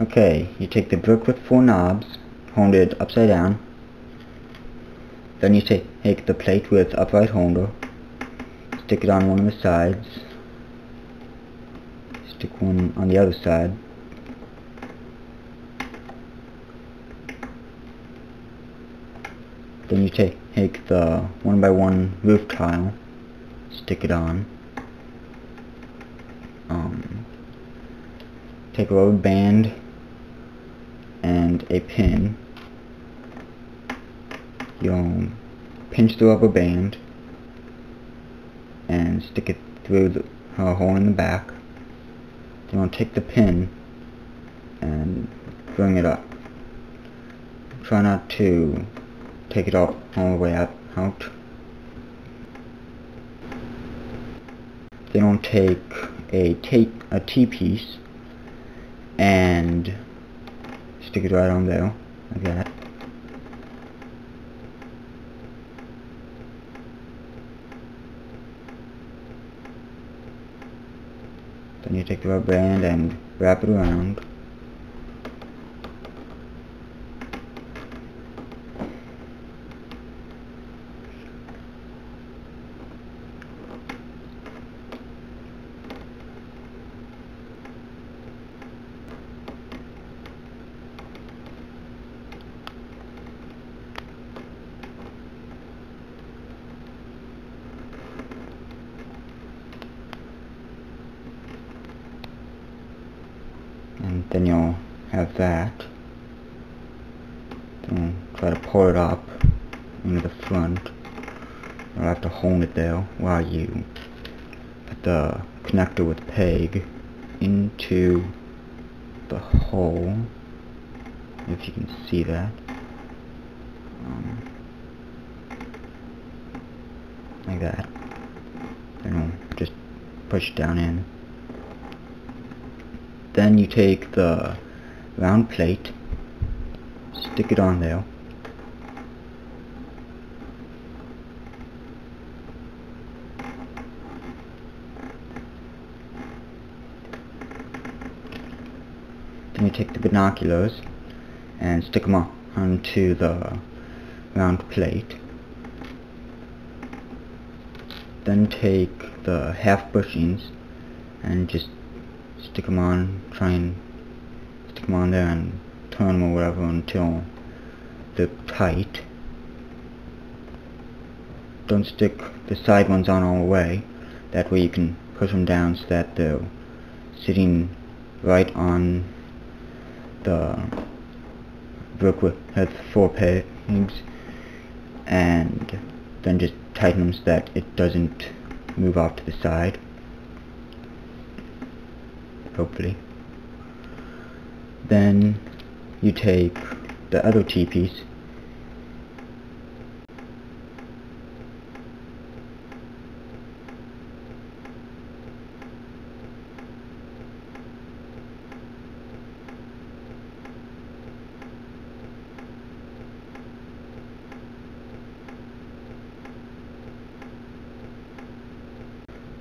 Okay, you take the brick with four knobs, hold it upside down. Then you take the plate with upright holder, stick it on one of the sides, stick one on the other side. Then you take, take the one by one roof tile, stick it on. Um, take a rubber band and a pin. You'll pinch the rubber band and stick it through the uh, hole in the back. You'll take the pin and bring it up. Try not to take it all, all the way out. out. Then you'll take a tape a T-piece and stick it right on there, like that. Then you take the rubber band and wrap it around. and then you'll have that. Then try to pull it up into the front. You'll have to hold it there while you put the connector with peg into the hole if you can see that. Um, like that. Then you'll just push down in then you take the round plate, stick it on there, then you take the binoculars and stick them onto the round plate. Then take the half bushings and just stick them on, try and stick them on there and turn them or whatever until they're tight. Don't stick the side ones on all the way, that way you can push them down so that they're sitting right on the brick with has four pegs and then just tighten them so that it doesn't move off to the side hopefully. Then you take the other T-piece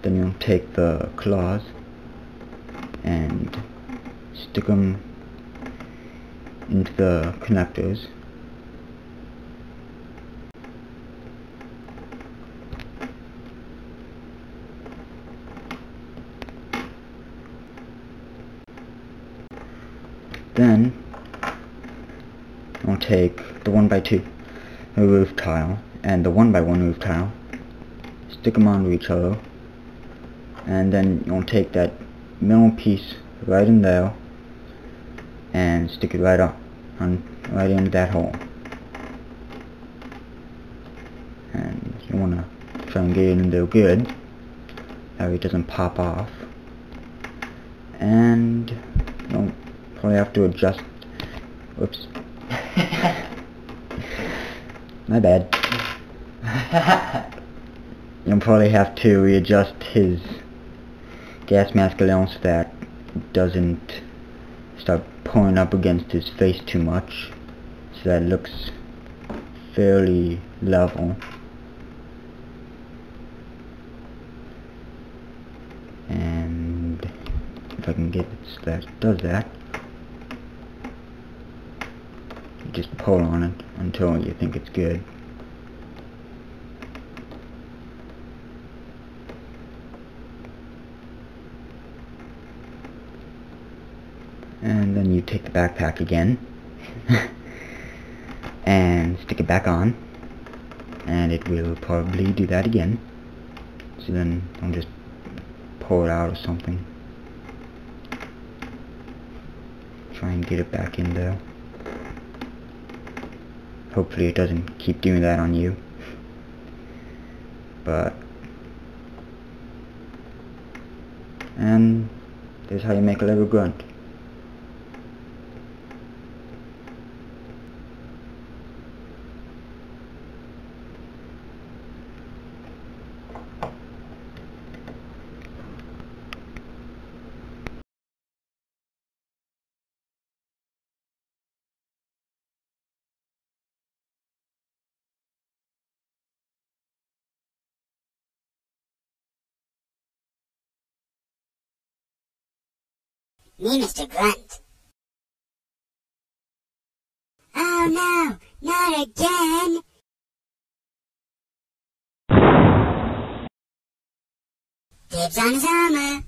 then you'll take the claws stick them into the connectors. Then I'll take the 1x2 roof tile and the 1x1 roof tile stick them onto each other and then you'll take that middle piece right in there and stick it right up on right into that hole. And you want to try and get it in there good that way it doesn't pop off. And you'll probably have to adjust whoops. My bad. You'll probably have to readjust his gas mask allowance that doesn't start pulling up against his face too much. So that looks fairly level. And if I can get it so that it does that just pull on it until you think it's good. And then you take the backpack again and stick it back on and it will probably do that again. So then I'll just pull it out or something. Try and get it back in there. Hopefully it doesn't keep doing that on you. But and this is how you make a little grunt. Me, Mr. Grunt. Oh no, not again! Dibs on his armor.